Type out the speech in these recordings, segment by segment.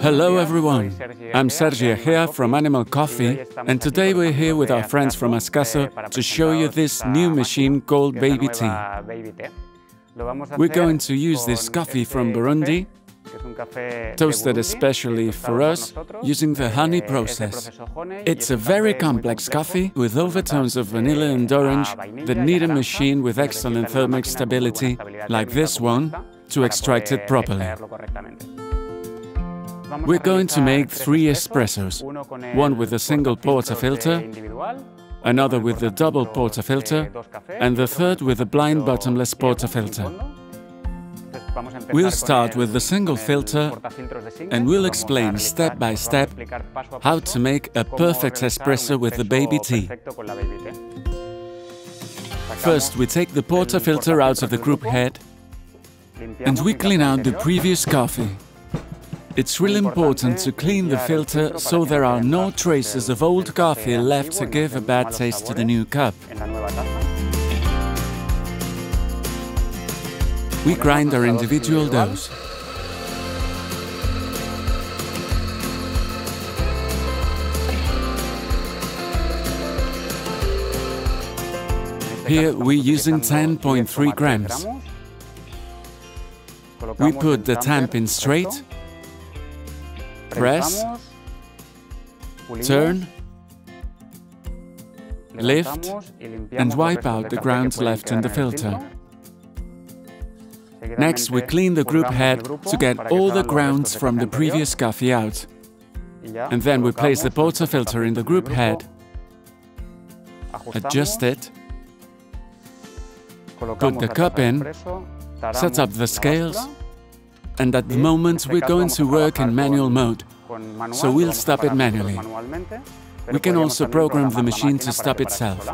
Hello everyone, I'm Sergi Egea from Animal Coffee and today we're here with our friends from Ascaso to show you this new machine called Baby T. We're going to use this coffee from Burundi, toasted especially for us, using the honey process. It's a very complex coffee with overtones of vanilla and orange that need a machine with excellent thermic stability, like this one, to extract it properly. We're going to make three espressos, one with a single portafilter, another with a double portafilter, and the third with a blind bottomless portafilter. We'll start with the single filter and we'll explain step by step how to make a perfect espresso with the Baby T. First, we take the portafilter out of the group head and we clean out the previous coffee. It's really important to clean the filter so there are no traces of old coffee left to give a bad taste to the new cup. We grind our individual doughs. Here we're using 10.3 grams. We put the tamp in straight press, turn, lift, and wipe out the grounds left in the filter. Next, we clean the group head to get all the grounds from the previous coffee out. And then we place the portafilter in the group head, adjust it, put the cup in, set up the scales, and at the moment we're going to work in manual mode, so we'll stop it manually. We can also program the machine to stop itself.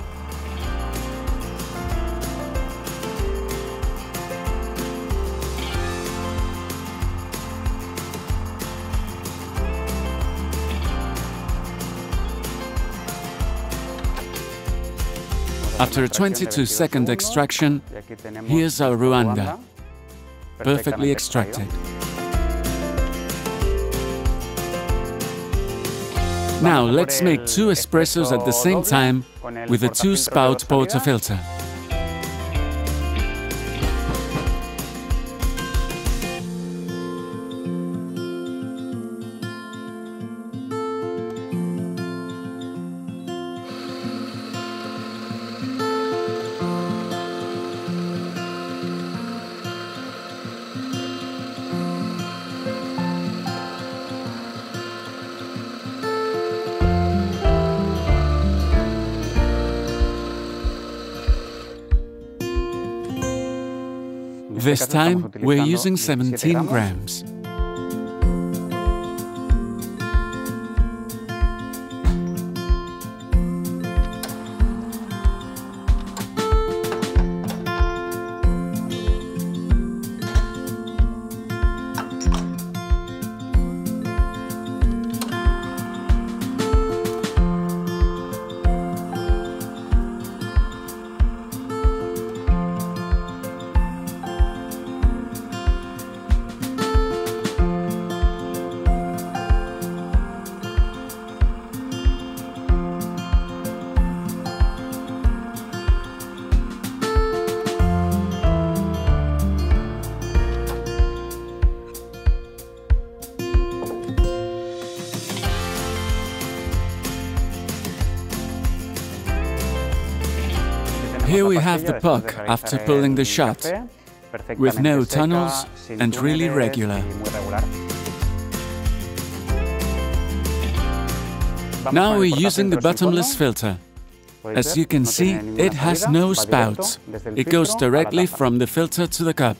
After a 22 second extraction, here's our Rwanda perfectly extracted. Now let's make two espressos at the same time with a two-spout portafilter. This time we're using 17 grams. Here we have the puck after pulling the shot, with no tunnels and really regular. Now we're using the bottomless filter. As you can see, it has no spouts. It goes directly from the filter to the cup.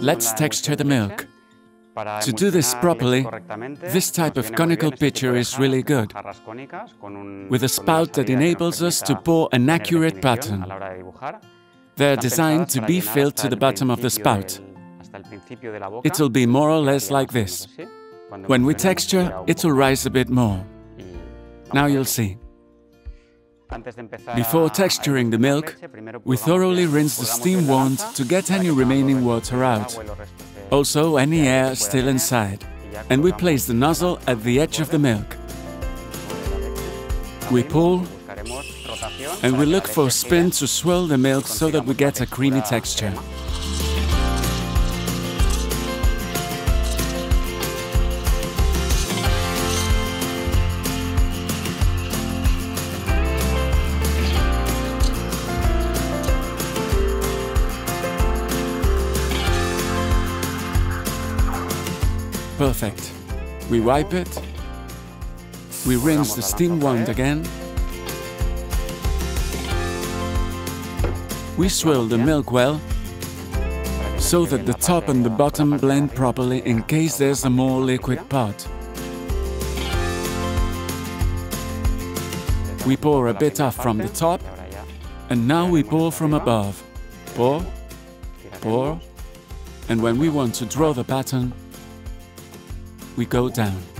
Let's texture the milk. To do this properly, this type of conical pitcher is really good, with a spout that enables us to pour an accurate pattern. They're designed to be filled to the bottom of the spout. It'll be more or less like this. When we texture, it'll rise a bit more. Now you'll see. Before texturing the milk, we thoroughly rinse the steam wand to get any remaining water out, also any air still inside, and we place the nozzle at the edge of the milk. We pull, and we look for spin to swirl the milk so that we get a creamy texture. Perfect. We wipe it. We rinse the steam wand again. We swirl the milk well so that the top and the bottom blend properly in case there's a more liquid part. We pour a bit off from the top and now we pour from above. Pour, pour, and when we want to draw the pattern, we go down.